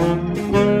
Música